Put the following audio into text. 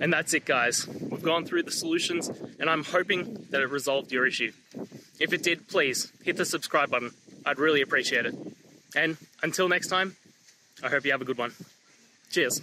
And that's it, guys. We've gone through the solutions, and I'm hoping that it resolved your issue. If it did, please hit the subscribe button. I'd really appreciate it. And until next time, I hope you have a good one. Cheers.